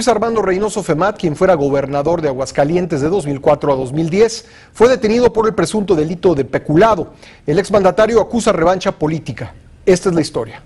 Luis Armando Reynoso Femat, quien fuera gobernador de Aguascalientes de 2004 a 2010, fue detenido por el presunto delito de peculado. El exmandatario acusa revancha política. Esta es la historia.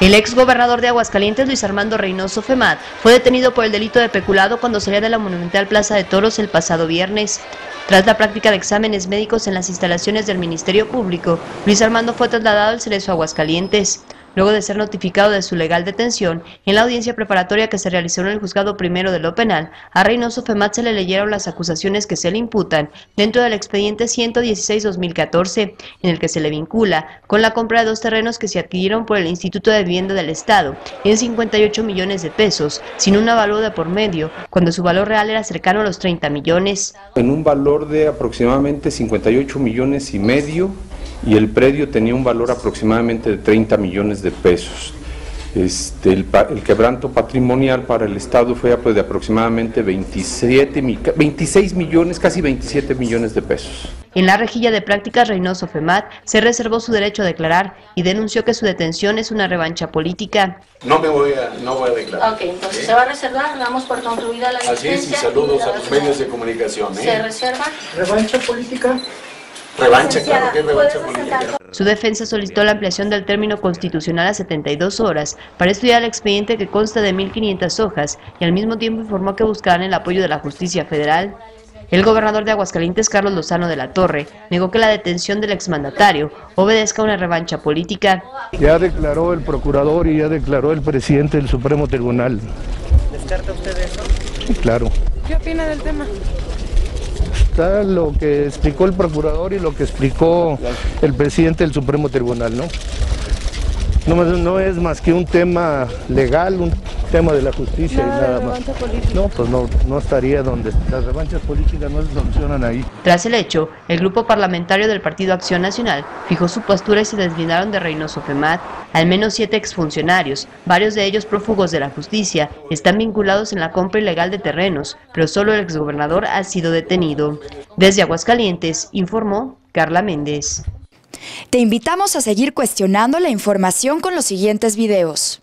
El ex gobernador de Aguascalientes, Luis Armando Reynoso Femat, fue detenido por el delito de peculado cuando salía de la Monumental Plaza de Toros el pasado viernes. Tras la práctica de exámenes médicos en las instalaciones del Ministerio Público, Luis Armando fue trasladado al Cerezo Aguascalientes luego de ser notificado de su legal detención, en la audiencia preparatoria que se realizó en el juzgado primero de lo penal, a Reynoso Femat se le leyeron las acusaciones que se le imputan dentro del expediente 116-2014, en el que se le vincula con la compra de dos terrenos que se adquirieron por el Instituto de Vivienda del Estado en 58 millones de pesos, sin una valor de por medio, cuando su valor real era cercano a los 30 millones. En un valor de aproximadamente 58 millones y medio y el predio tenía un valor aproximadamente de 30 millones pesos. Este, el, quebranto patrimonial para el Estado fue pues, de aproximadamente 27, 26 millones, casi 27 millones de pesos. En la rejilla de prácticas Reynoso Femat se reservó su derecho a declarar y denunció que su detención es una revancha política. No me voy a, no voy a declarar. Ok, entonces se va a reservar, damos por concluida la Así es, y saludos a los medios de comunicación. ¿eh? ¿Se reserva? ¿Revancha política? Revancha, claro, que revancha política. Su defensa solicitó la ampliación del término constitucional a 72 horas para estudiar el expediente que consta de 1.500 hojas y al mismo tiempo informó que buscarán el apoyo de la justicia federal. El gobernador de Aguascalientes, Carlos Lozano de la Torre, negó que la detención del exmandatario obedezca a una revancha política. Ya declaró el procurador y ya declaró el presidente del Supremo Tribunal. ¿Descarta usted eso? Sí, claro. ¿Qué opina del tema? Está lo que explicó el procurador y lo que explicó el presidente del Supremo Tribunal, ¿no? No, no es más que un tema legal, un tema de la justicia y nada más. No, pues no, no estaría donde las revanchas políticas no se solucionan ahí. Tras el hecho, el grupo parlamentario del Partido Acción Nacional fijó su postura y se deslindaron de Reynoso Femat. Al menos siete exfuncionarios, varios de ellos prófugos de la justicia, están vinculados en la compra ilegal de terrenos, pero solo el exgobernador ha sido detenido. Desde Aguascalientes, informó Carla Méndez. Te invitamos a seguir cuestionando la información con los siguientes videos.